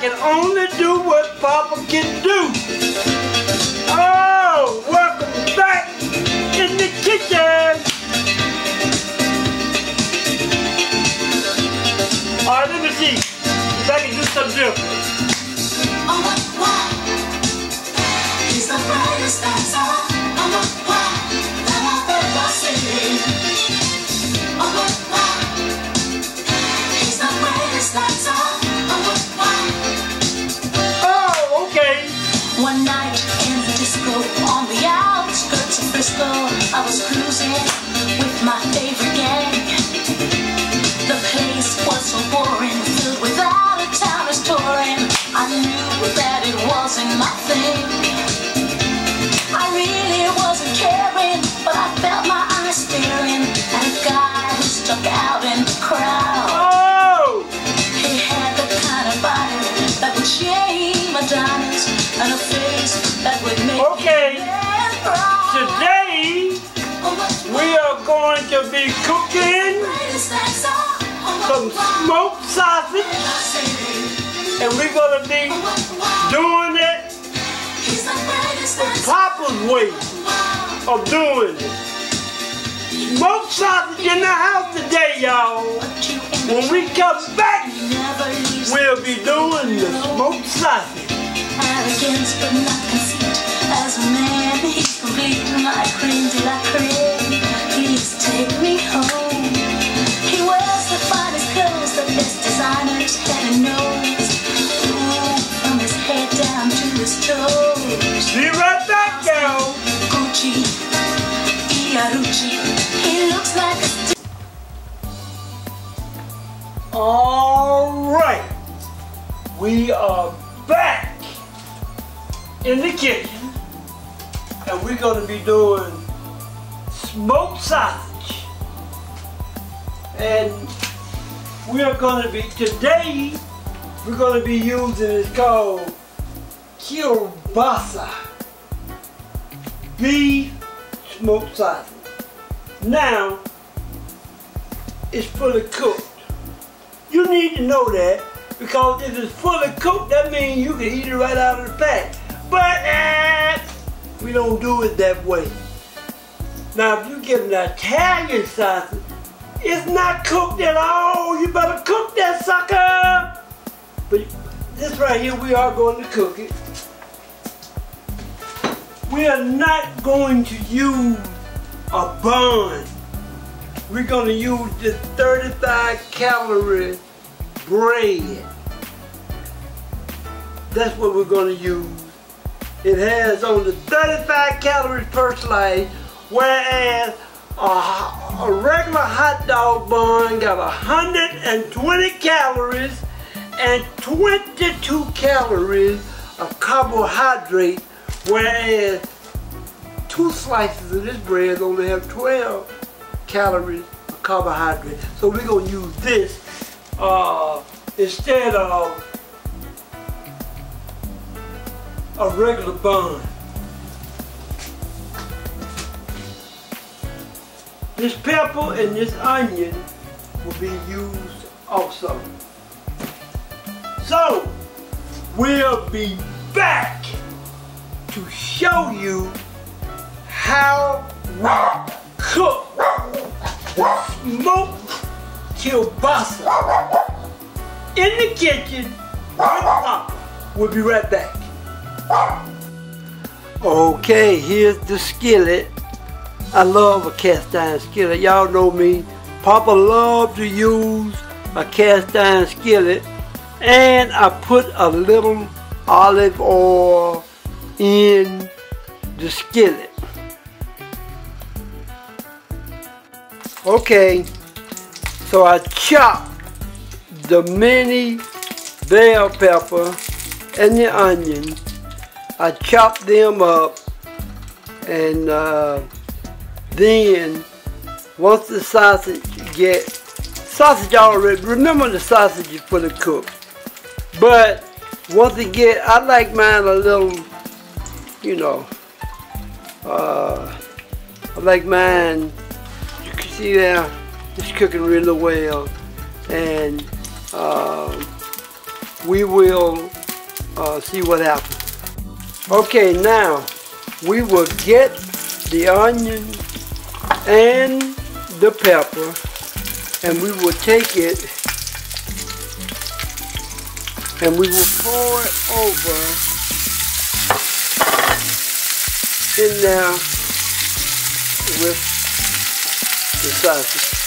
can only do what Papa can do. Oh, welcome back in the kitchen. All right, let me see if I can do something different. Thing. I really wasn't caring, but I felt my eyes staring at a guy who stuck out in the crowd. Oh, He had the kind of body that would shame a diamond and a face that would make Okay. a man proud. today Oh, we are going to be cooking? Oh, some smoked sausage and we're going to be oh, doing it way of doing it. Smoked sausage in the house today, y'all. When we come back, we'll be doing the smoked sausage. arrogance but not conceit. As a man, he's complete. My cream de la creme. Please take me home. He wears the finest clothes, the best designers All right. We are back in the kitchen and we're going to be doing smoked sausage. And we are going to be, today, we're going to be using, it's called kielbasa. Beef smoked sausage. Now, it's fully cooked. You need to know that because if it's fully cooked, that means you can eat it right out of the pack. But uh, we don't do it that way. Now, if you get an Italian sausage, it's not cooked at all. You better cook that sucker. But this right here, we are going to cook it. We are not going to use a bun. We're gonna use the 35 calorie bread. That's what we're gonna use. It has only 35 calories per slice, whereas a, a regular hot dog bun got 120 calories and 22 calories of carbohydrate, whereas two slices of this bread only have 12 calories of carbohydrate. So we're gonna use this uh, instead of a regular bun. This pepper and this onion will be used also. So, we'll be back to show you how we cook smoked kielbasa in the kitchen with Papa. We'll be right back. Okay, here's the skillet. I love a cast iron skillet. Y'all know me. Papa loves to use a cast iron skillet. And I put a little olive oil in the skillet. Okay, so I chopped the mini bell pepper and the onion. I chopped them up and uh, then once the sausage get sausage already remember the sausage is fully cooked but once it get I like mine a little you know uh, I like mine see there It's cooking really well. And uh, we will uh, see what happens. Okay, now we will get the onion and the pepper and we will take it and we will pour it over in there with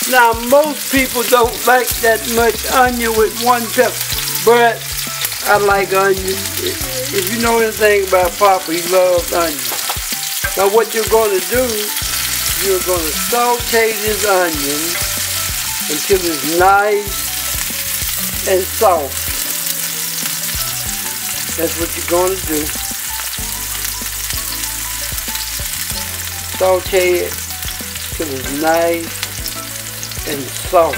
Now most people don't like that much onion with one pepper, but I like onion. If you know anything about Papa, he loves onion. Now what you're going to do, you're going to saute this onion until it's nice and soft. That's what you're going to do. Saute it till it's nice and soft.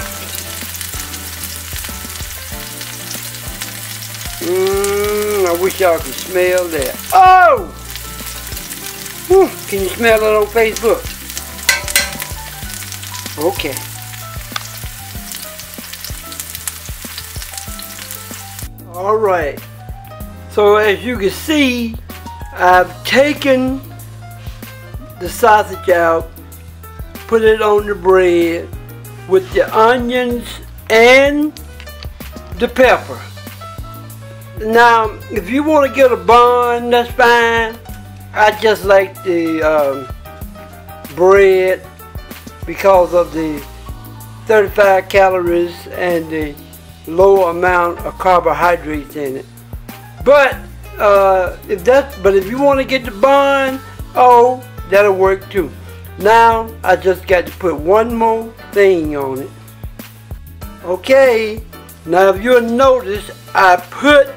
Mmm, I wish y'all could smell that. Oh! Whew, can you smell it on Facebook? Okay. All right. So as you can see, I've taken the sausage out, put it on the bread with the onions and the pepper. Now, if you want to get a bun, that's fine. I just like the um, bread because of the 35 calories and the low amount of carbohydrates in it. But uh, if that's but if you want to get the bun, oh, that'll work too. Now I just got to put one more thing on it. Okay, now if you'll notice, I put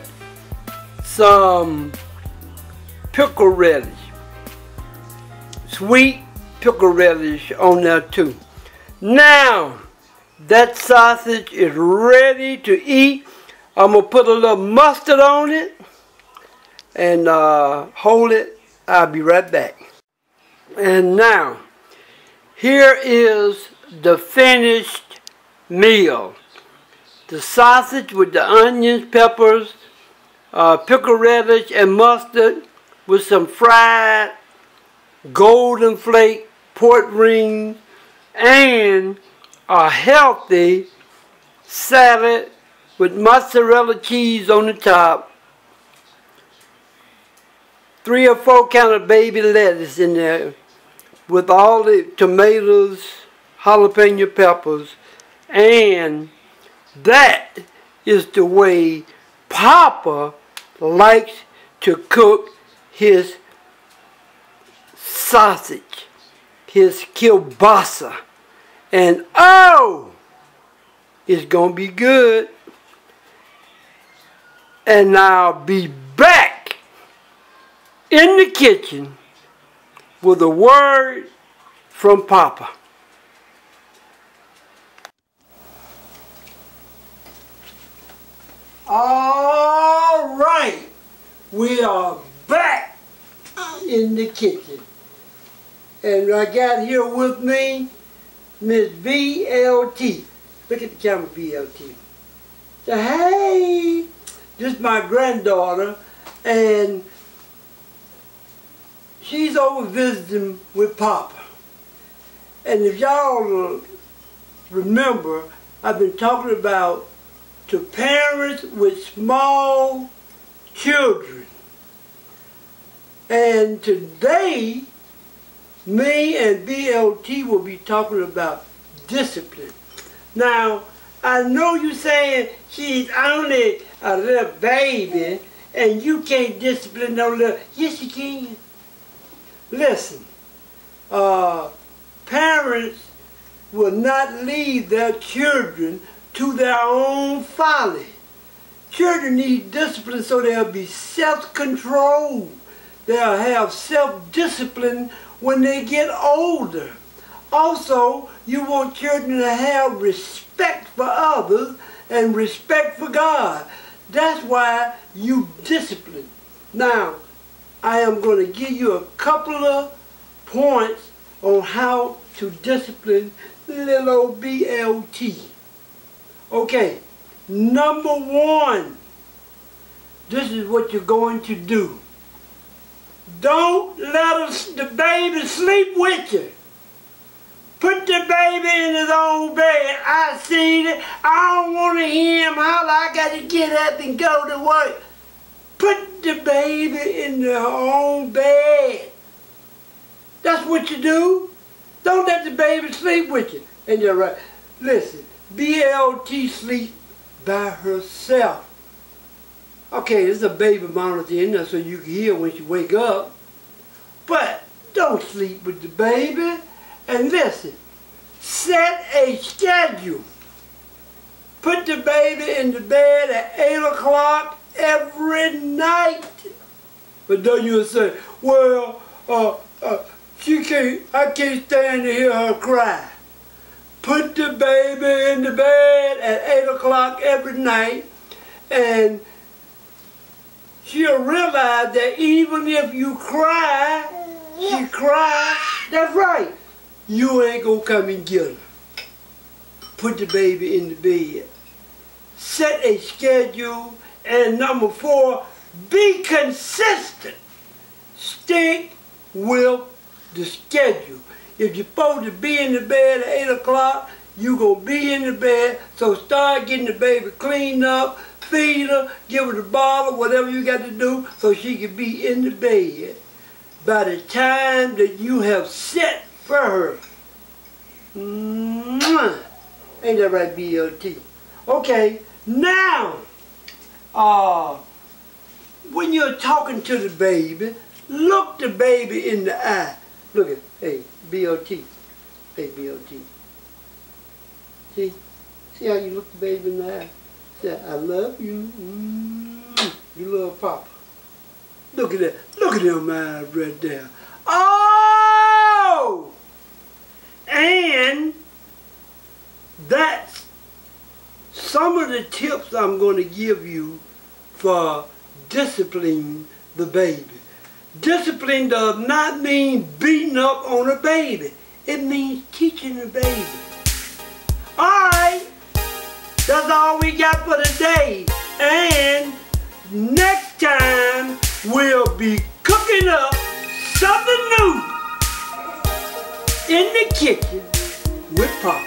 some pickle relish, sweet pickle relish on there too. Now, that sausage is ready to eat. I'm to put a little mustard on it and uh, hold it. I'll be right back. And now, here is the finished meal. The sausage with the onions, peppers, uh, pickle relish and mustard with some fried golden flake pork rings and a healthy salad with mozzarella cheese on the top three or four kind of baby lettuce in there with all the tomatoes jalapeno peppers and that is the way Papa likes to cook his sausage, his kielbasa. And oh, it's going to be good. And I'll be back in the kitchen with a word from Papa. All right, we are back in the kitchen. And I got here with me Miss BLT. Look at the camera, BLT. So, hey, this is my granddaughter, and she's over visiting with Papa. And if y'all remember, I've been talking about to parents with small children. And today, me and BLT will be talking about discipline. Now, I know you're saying she's only a little baby and you can't discipline no little. Yes, you can. Listen, uh, parents will not leave their children to their own folly. Children need discipline so they'll be self-controlled. They'll have self-discipline when they get older. Also, you want children to have respect for others and respect for God. That's why you discipline. Now, I am going to give you a couple of points on how to discipline little BLT. Okay, number one, this is what you're going to do. Don't let us, the baby sleep with you. Put the baby in his own bed. I seen it. I don't want to hear him holler. I got to get up and go to work. Put the baby in their own bed. That's what you do. Don't let the baby sleep with you. And you're right. Listen, BLT sleep by herself. Okay, there's a baby monitor in there so you can hear when she wake up. But don't sleep with the baby. And listen, set a schedule. Put the baby in the bed at 8 o'clock every night. But don't you say, well, uh, uh, she can't, I can't stand to hear her cry. Put the baby in the bed at 8 o'clock every night and she'll realize that even if you cry, she cry, that's right. You ain't gonna come and get her. Put the baby in the bed. Set a schedule. And number four, be consistent. Stick with the schedule. If you're supposed to be in the bed at 8 o'clock, you going to be in the bed. So start getting the baby cleaned up, feed her, give her the bottle, whatever you got to do, so she can be in the bed by the time that you have set for her. Mwah. Ain't that right, BLT? Okay, now, uh, when you're talking to the baby, look the baby in the eye. Look at, hey, BLT. Hey, BLT. See? See how you look the baby in the eye? Say, I love you. Mm, you love Papa. Look at that. Look at them eyes right there. Oh! And that's some of the tips I'm going to give you for disciplining the baby. Discipline does not mean beating up on a baby. It means teaching the baby. Alright, that's all we got for today. And next time we'll be cooking up something new in the kitchen with Papa.